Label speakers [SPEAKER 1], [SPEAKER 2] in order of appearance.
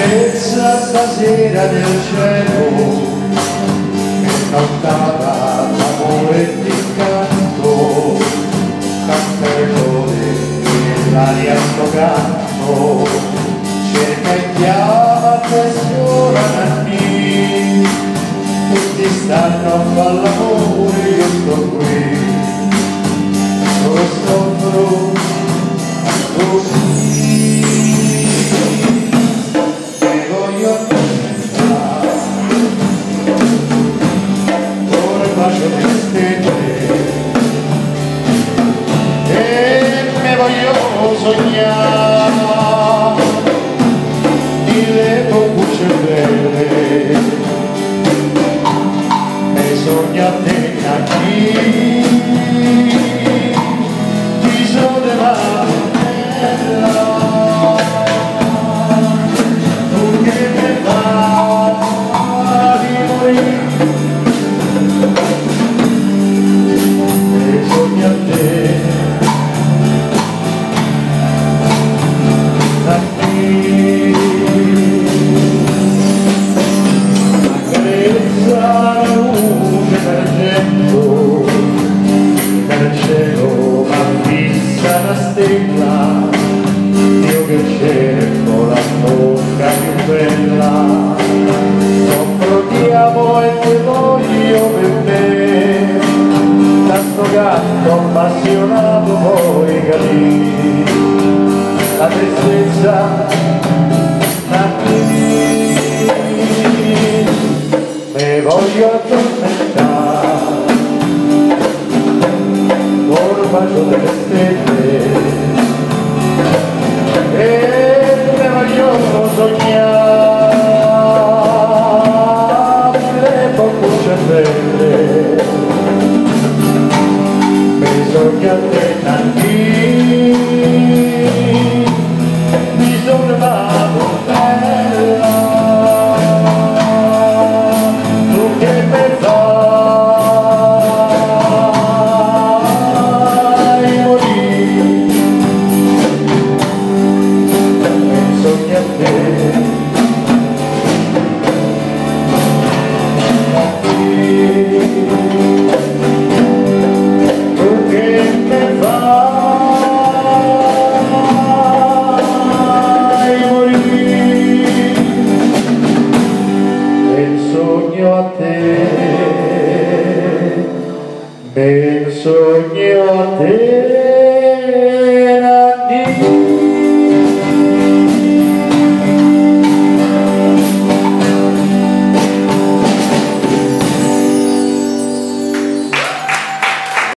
[SPEAKER 1] carezza stasera del cielo. Che cantava l'amore d'incanto canterone nell'aria sto canto cerca e chiama questiona anni tutti stanno a far l'amore sognare di le boccucce belle e sogna te qui ti sono della la luce d'argento dal cielo ma la stella io che cerco la bocca più bella soffro di amore e voglio per me tanto gatto appassionato poi capì la tristezza voglio addormentare col bacio delle stelle e me voglio sognare le boccucce belle bisogna te tanti Ben sognate